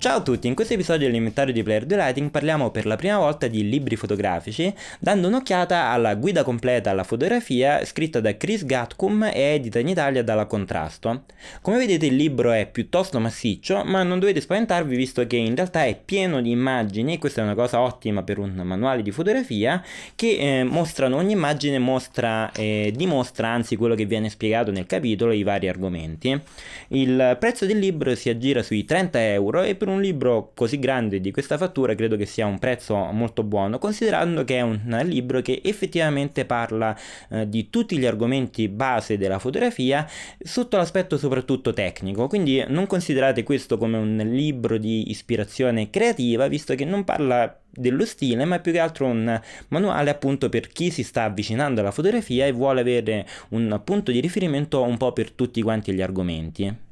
Ciao a tutti, in questo episodio dell'inventario di Player 2 Lighting parliamo per la prima volta di libri fotografici, dando un'occhiata alla guida completa alla fotografia scritta da Chris Gatcum e edita in Italia dalla Contrasto. Come vedete il libro è piuttosto massiccio, ma non dovete spaventarvi visto che in realtà è pieno di immagini, questa è una cosa ottima per un manuale di fotografia, che eh, mostrano, ogni immagine mostra, eh, dimostra anzi quello che viene spiegato nel capitolo, i vari argomenti. Il prezzo del libro si aggira sui 30 euro e per per un libro così grande di questa fattura credo che sia un prezzo molto buono, considerando che è un libro che effettivamente parla eh, di tutti gli argomenti base della fotografia sotto l'aspetto soprattutto tecnico, quindi non considerate questo come un libro di ispirazione creativa, visto che non parla dello stile, ma più che altro un manuale appunto per chi si sta avvicinando alla fotografia e vuole avere un punto di riferimento un po' per tutti quanti gli argomenti.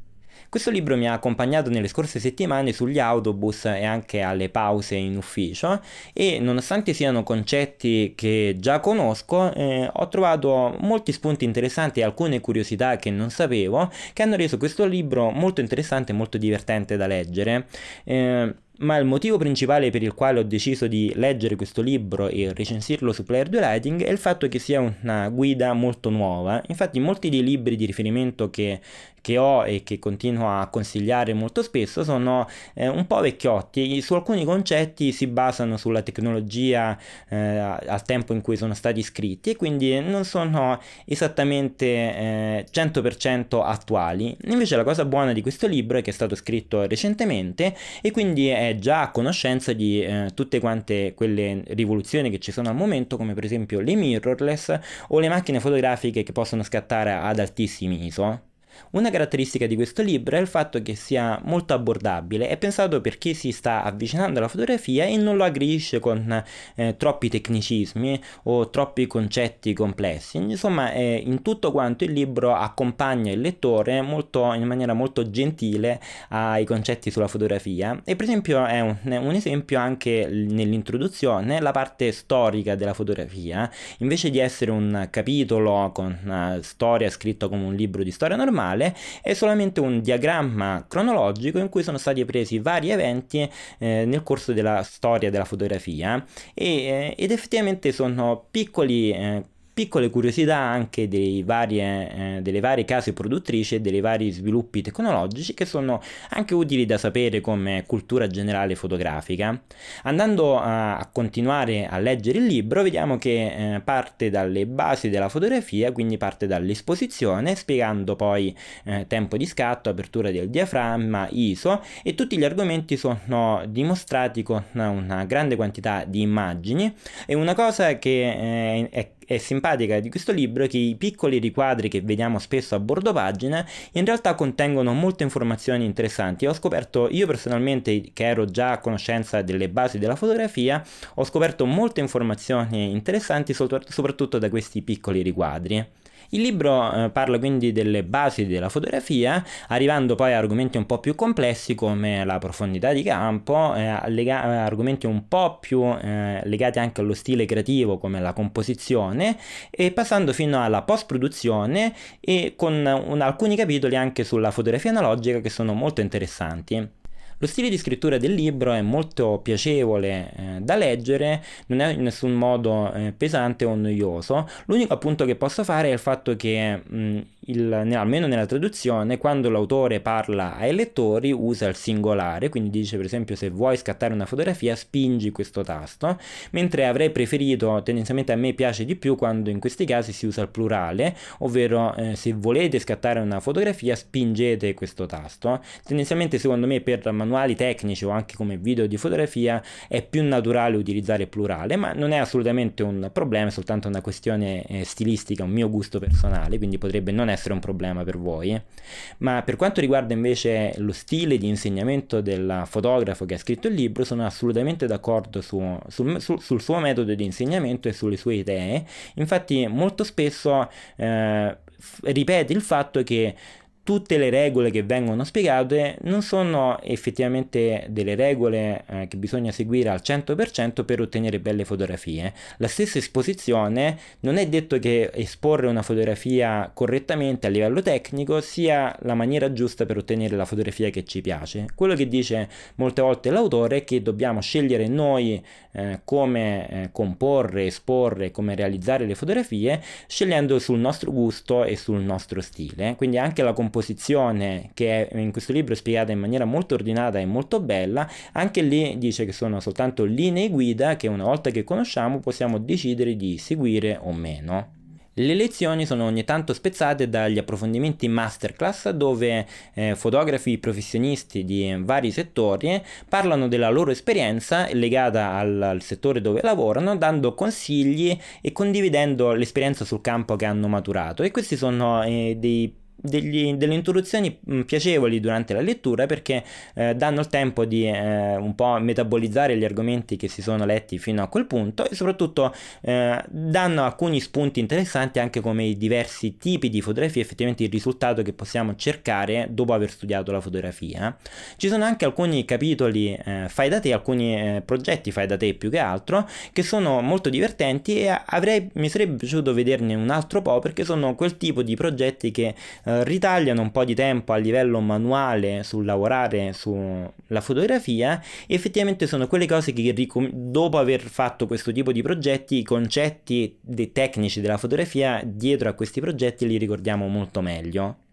Questo libro mi ha accompagnato nelle scorse settimane sugli autobus e anche alle pause in ufficio e nonostante siano concetti che già conosco, eh, ho trovato molti spunti interessanti e alcune curiosità che non sapevo che hanno reso questo libro molto interessante e molto divertente da leggere. Eh, ma il motivo principale per il quale ho deciso di leggere questo libro e recensirlo su Player 2 Lighting è il fatto che sia una guida molto nuova. Infatti molti dei libri di riferimento che, che ho e che continuo a consigliare molto spesso sono eh, un po' vecchiotti, su alcuni concetti si basano sulla tecnologia eh, al tempo in cui sono stati scritti e quindi non sono esattamente eh, 100% attuali. Invece la cosa buona di questo libro è che è stato scritto recentemente e quindi è già a conoscenza di eh, tutte quante quelle rivoluzioni che ci sono al momento, come per esempio le mirrorless o le macchine fotografiche che possono scattare ad altissimi ISO. Una caratteristica di questo libro è il fatto che sia molto abbordabile, è pensato per chi si sta avvicinando alla fotografia e non lo aggredisce con eh, troppi tecnicismi o troppi concetti complessi. Insomma, eh, in tutto quanto il libro accompagna il lettore molto, in maniera molto gentile ai concetti sulla fotografia e per esempio è un, un esempio anche nell'introduzione, la parte storica della fotografia, invece di essere un capitolo con una storia scritto come un libro di storia normale, normale è solamente un diagramma cronologico in cui sono stati presi vari eventi eh, nel corso della storia della fotografia e, eh, ed effettivamente sono piccoli eh, piccole curiosità anche varie, eh, delle varie case produttrici e dei vari sviluppi tecnologici che sono anche utili da sapere come cultura generale fotografica. Andando a, a continuare a leggere il libro vediamo che eh, parte dalle basi della fotografia, quindi parte dall'esposizione, spiegando poi eh, tempo di scatto, apertura del diaframma, ISO e tutti gli argomenti sono dimostrati con una grande quantità di immagini e una cosa che eh, è è simpatica di questo libro è che i piccoli riquadri che vediamo spesso a bordo pagina in realtà contengono molte informazioni interessanti. Ho scoperto, io personalmente che ero già a conoscenza delle basi della fotografia, ho scoperto molte informazioni interessanti soprattutto da questi piccoli riquadri. Il libro eh, parla quindi delle basi della fotografia, arrivando poi a argomenti un po' più complessi come la profondità di campo, eh, lega- argomenti un po' più eh, legati anche allo stile creativo come la composizione e passando fino alla post-produzione e con un, alcuni capitoli anche sulla fotografia analogica che sono molto interessanti. Lo stile di scrittura del libro è molto piacevole eh, da leggere, non è in nessun modo eh, pesante o noioso. L'unico appunto che posso fare è il fatto che mh, il, almeno nella traduzione, quando l'autore parla ai lettori usa il singolare, quindi dice per esempio se vuoi scattare una fotografia spingi questo tasto, mentre avrei preferito, tendenzialmente a me piace di più quando in questi casi si usa il plurale, ovvero eh, se volete scattare una fotografia spingete questo tasto. Tendenzialmente secondo me per manuali tecnici o anche come video di fotografia è più naturale utilizzare plurale, ma non è assolutamente un problema, è soltanto una questione eh, stilistica, un mio gusto personale, quindi potrebbe non essere un problema per voi. Ma per quanto riguarda invece lo stile di insegnamento del fotografo che ha scritto il libro, sono assolutamente d'accordo su, sul, sul, sul, suo metodo di insegnamento e sulle sue idee. Infatti molto spesso eh, ripete il fatto che tutte le regole che vengono spiegate non sono effettivamente delle regole eh, che bisogna seguire al 100% per ottenere belle fotografie. La stessa esposizione non è detto che esporre una fotografia correttamente a livello tecnico sia la maniera giusta per ottenere la fotografia che ci piace. Quello che dice molte volte l'autore è che dobbiamo scegliere noi eh, come eh, comporre, esporre, come realizzare le fotografie, scegliendo sul nostro gusto e sul nostro stile. Quindi anche la composizione composizione che in questo libro è spiegata in maniera molto ordinata e molto bella, anche lì dice che sono soltanto linee guida che una volta che conosciamo possiamo decidere di seguire o meno. Le lezioni sono ogni tanto spezzate dagli approfondimenti masterclass dove eh, fotografi professionisti di vari settori parlano della loro esperienza legata al, al, settore dove lavorano, dando consigli e condividendo l'esperienza sul campo che hanno maturato. E questi sono eh, dei degli, delle mm, piacevoli durante la lettura perché eh, danno il tempo di eh, un po' metabolizzare gli argomenti che si sono letti fino a quel punto e soprattutto eh, danno alcuni spunti interessanti anche come i diversi tipi di fotografia effettivamente il risultato che possiamo cercare dopo aver studiato la fotografia. Ci sono anche alcuni capitoli eh, fai da te alcuni eh, progetti fai da te più che altro che sono molto divertenti e avrei, mi sarebbe piaciuto vederne un altro po' perché sono quel tipo di progetti che eh, ritagliano un po' di tempo a livello manuale sul lavorare sulla fotografia e effettivamente sono quelle cose che dopo aver fatto questo tipo di progetti i concetti tecnici della fotografia dietro a questi progetti li ricordiamo molto meglio.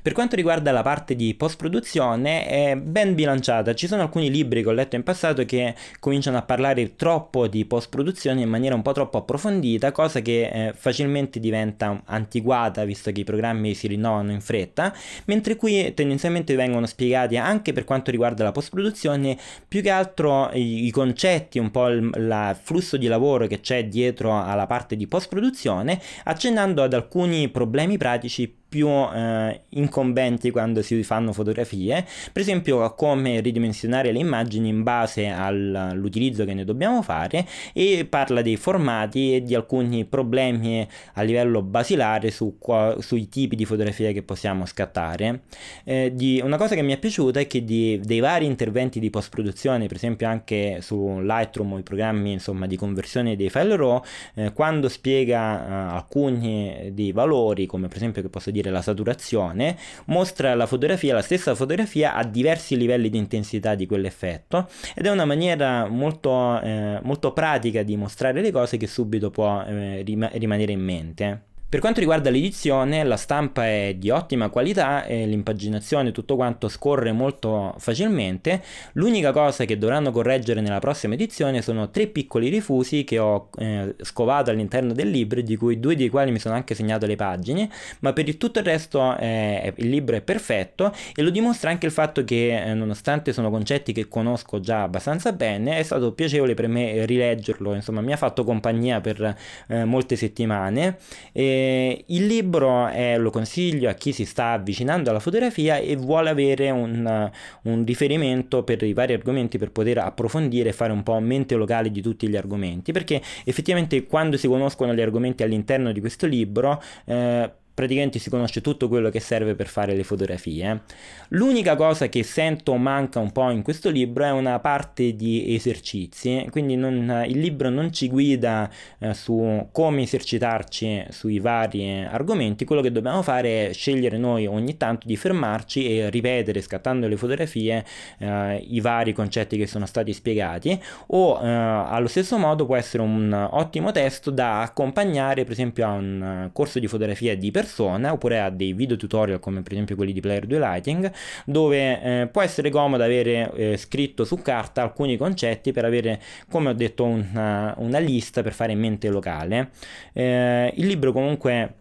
Per quanto riguarda la parte di post-produzione è ben bilanciata, ci sono alcuni libri che ho letto in passato che cominciano a parlare troppo di post-produzione in maniera un po' troppo approfondita, cosa che eh, facilmente diventa antiquata visto che i programmi si rinnovano in fretta, mentre qui tendenzialmente vengono spiegati anche per quanto riguarda la post-produzione più che altro i, i concetti, un po' il la, flusso di lavoro che c'è dietro alla parte di post-produzione, accennando ad alcuni problemi pratici più eh, incombenti quando si fanno fotografie, per esempio come ridimensionare le immagini in base all'utilizzo che ne dobbiamo fare e parla dei formati e di alcuni problemi a livello basilare su sui tipi di fotografia che possiamo scattare. Eh, di, una cosa che mi è piaciuta è che di, dei vari interventi di post produzione, per esempio anche su Lightroom o i programmi insomma, di conversione dei file RAW, eh, quando spiega eh, alcuni dei valori, come per esempio che posso dire dire la saturazione, mostra la fotografia, la stessa fotografia a diversi livelli di intensità di quell'effetto ed è una maniera molto, eh, molto pratica di mostrare le cose che subito può eh, rimanere in mente. Per quanto riguarda l'edizione, la stampa è di ottima qualità e l'impaginazione, tutto quanto scorre molto facilmente. L'unica cosa che dovranno correggere nella prossima edizione sono tre piccoli rifusi che ho eh, scovato all'interno del libro, di cui due dei quali mi sono anche segnato le pagine, ma per il tutto il resto eh, il libro è perfetto e lo dimostra anche il fatto che eh, nonostante sono concetti che conosco già abbastanza bene, è stato piacevole per me rileggerlo, insomma mi ha fatto compagnia per eh, molte settimane. E il libro è, lo consiglio a chi si sta avvicinando alla fotografia e vuole avere un, un, riferimento per i vari argomenti per poter approfondire e fare un po' mente locale di tutti gli argomenti. Perché effettivamente quando si conoscono gli argomenti all'interno di questo libro eh, praticamente si conosce tutto quello che serve per fare le fotografie. L'unica cosa che sento manca un po' in questo libro è una parte di esercizi, quindi non, il libro non ci guida eh, su come esercitarci sui vari argomenti, quello che dobbiamo fare è scegliere noi ogni tanto di fermarci e ripetere scattando le fotografie eh, i vari concetti che sono stati spiegati o eh, allo stesso modo può essere un ottimo testo da accompagnare per esempio a un corso di fotografia di persona persona oppure a dei video tutorial come per esempio quelli di Player 2 Lighting dove eh, può essere comodo avere eh, scritto su carta alcuni concetti per avere come ho detto una, una lista per fare in mente locale eh, il libro comunque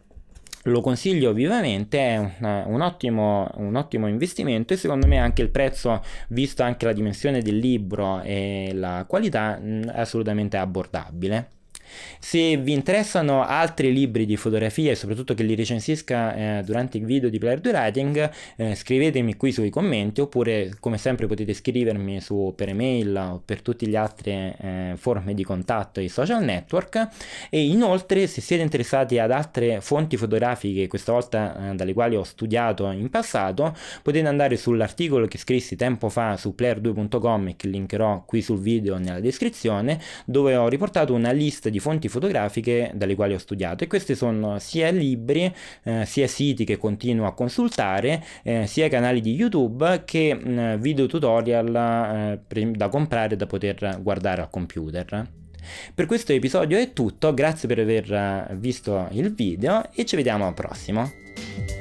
lo consiglio vivamente, è un, un, ottimo, un, ottimo, investimento e secondo me anche il prezzo, visto anche la dimensione del libro e la qualità, è assolutamente abbordabile. Se vi interessano altri libri di fotografia e soprattutto che li recensisca eh, durante il video di Player 2 Writing, eh, scrivetemi qui sui commenti oppure come sempre potete scrivermi su, per email o per tutte le altre eh, forme di contatto e social network. E inoltre se siete interessati ad altre fonti fotografiche, questa volta eh, dalle quali ho studiato in passato, potete andare sull'articolo che scrissi tempo fa su player2.com e che linkerò qui sul video nella descrizione, dove ho riportato una lista di fonti fotografiche dalle quali ho studiato e questi sono sia libri, eh, sia siti che continuo a consultare, eh, sia canali di YouTube che mh, mm, video tutorial eh, da comprare da poter guardare al computer. Per questo episodio è tutto, grazie per aver visto il video e ci vediamo al prossimo.